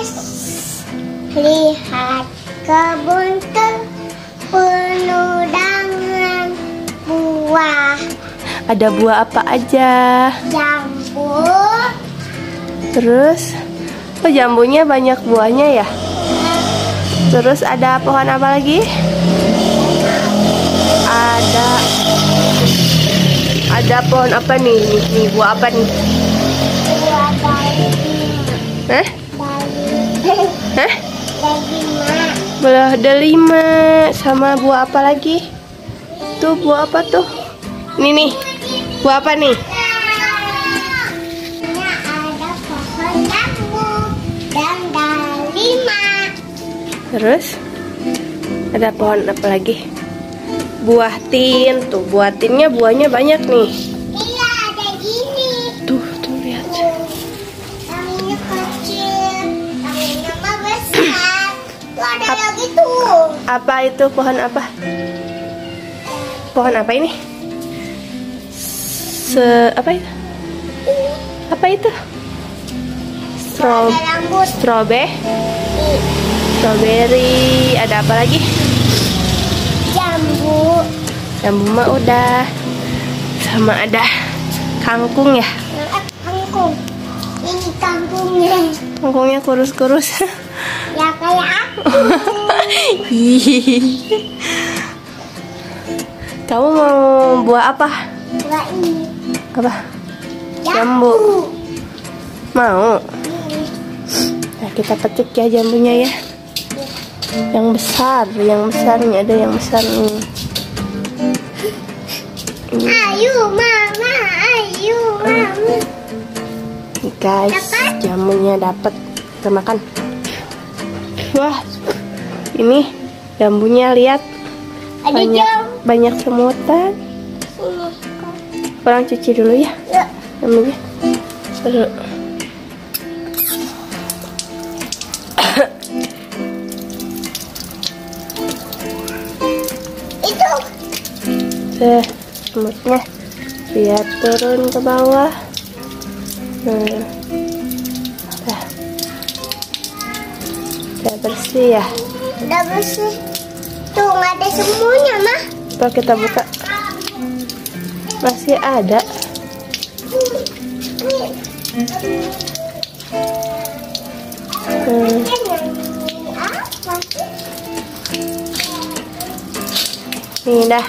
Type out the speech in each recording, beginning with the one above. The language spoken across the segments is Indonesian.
guys, lihat kebun penuh dengan buah Ada buah apa aja? jambu, Terus, oh jambunya banyak buahnya ya? Terus ada pohon apa lagi? Ada ada pohon apa nih? Nih, nih buah apa nih? buah dari Hah? mak. Belah ada lima sama buah apa lagi? Tuh buah apa tuh? Ini nih. Buah apa nih? Terus ada pohon apa lagi? Buah tin. Tuh buah tinnya buahnya banyak nih. Apa itu pohon apa? Pohon apa ini? Se apa itu? Apa itu? Stro strobe, strawberry. Ada apa lagi? Jambu. Jambu mah udah. Sama ada kangkung ya. Eh, Kangkung. Ini kangkungnya. Kangkungnya kurus-kurus. Ya kayak aku. Kamu mau buah apa? Buah ini. Apa? Jambu. Mau? Nah, kita petik ya jambunya ya. Yang besar, yang besar nih ada yang besar nih. Ini Ayo mama, ayo mama. guys, jamunya dapat. Kita makan. Wah, ini jambunya lihat banyak banyak semutan. Ini. Orang cuci dulu ya Ya. jambunya. Terus Itu. Tuh, semutnya biar turun ke bawah. Nah, Udah bersih ya. Udah bersih. Tuh nggak ada semuanya mah. Coba kita buka. Masih ada. Hmm, nih dah.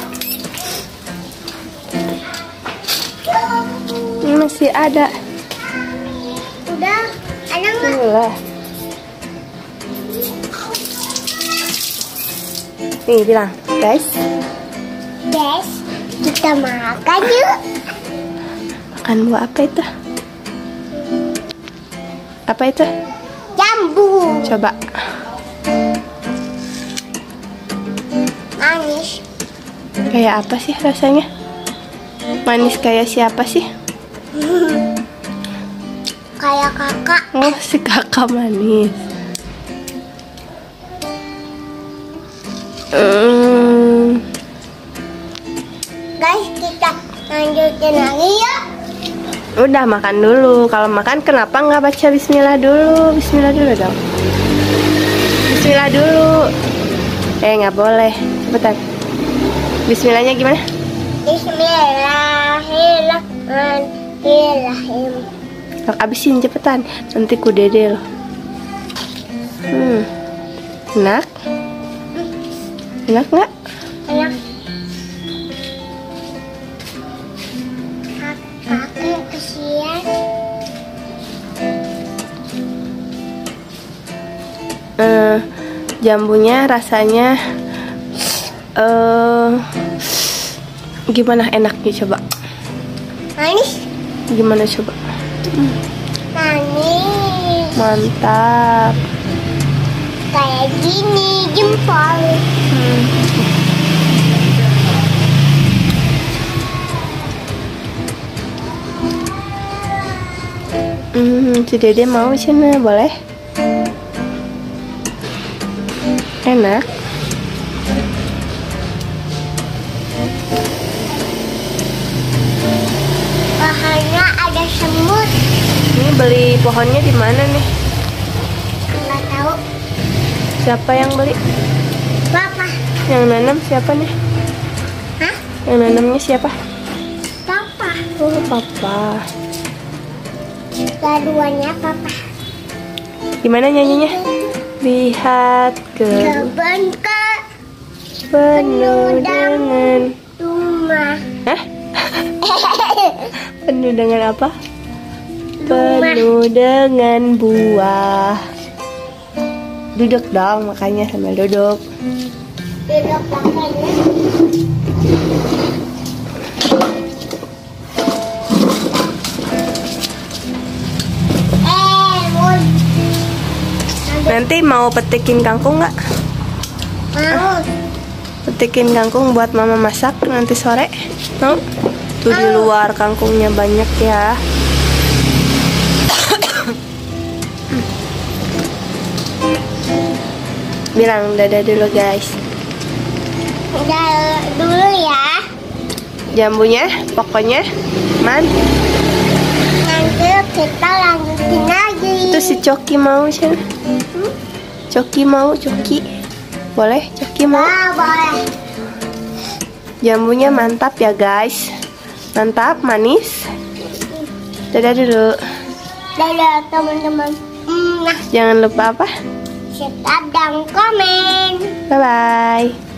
Ini masih ada. Udah. Ada nggak? Nih bilang, guys, Guys, kita makan yuk. makan buah apa itu? Apa itu? Jambu. Coba. Manis. Kayak apa sih rasanya? Manis kayak siapa sih? Kayak kakak. Oh, si kakak manis. Hmm, Guys, kita lanjutin lagi yuk. udah makan dulu. Kalau makan kenapa nggak baca Bismillah dulu? Bismillah dulu dong. Bismillah dulu. Eh nggak boleh. Cepetan. Bismillahnya gimana? Bismillahirrahmanirrahim. Abisin cepetan. Nanti ku dede loh. Hmm. Enak? Enak nggak? Enak. Kakak kesian. Eh, jambunya rasanya eh gimana enaknya coba? Manis. Gimana coba? Manis. Mantap. Kayak gini jempol. Hmm, si Dede mau sini boleh? Enak. Bahannya ada semut. Ini beli pohonnya di mana nih? Siapa yang beli? Papa. Yang nanam siapa nih? Hah? Yang nanamnya siapa? Papa. Oh, papa. Keduanya papa. Gimana nyanyinya? Lihat ke Kebun ke penuh dengan rumah. Hah? Penuh dengan apa? Penuh dengan buah. Duduk dong makanya sambil duduk. Eh. Nanti mau petikin kangkung nggak? Mau. Petikin kangkung buat mama masak nanti sore. Mau? Tuh di luar kangkungnya banyak ya. Bilang dadah dulu guys. Udah dulu ya. Jambunya pokoknya man. Nanti kita lanjutin lagi. Itu si Coki mau sih. Coki mau Coki. Boleh Coki mau? Ah, boleh. Jambunya mantap ya guys. Mantap, manis. Dadah dulu. Dadah teman-teman. Hmm, Nah, Jangan lupa apa? Subscribe dan komen. Bye bye.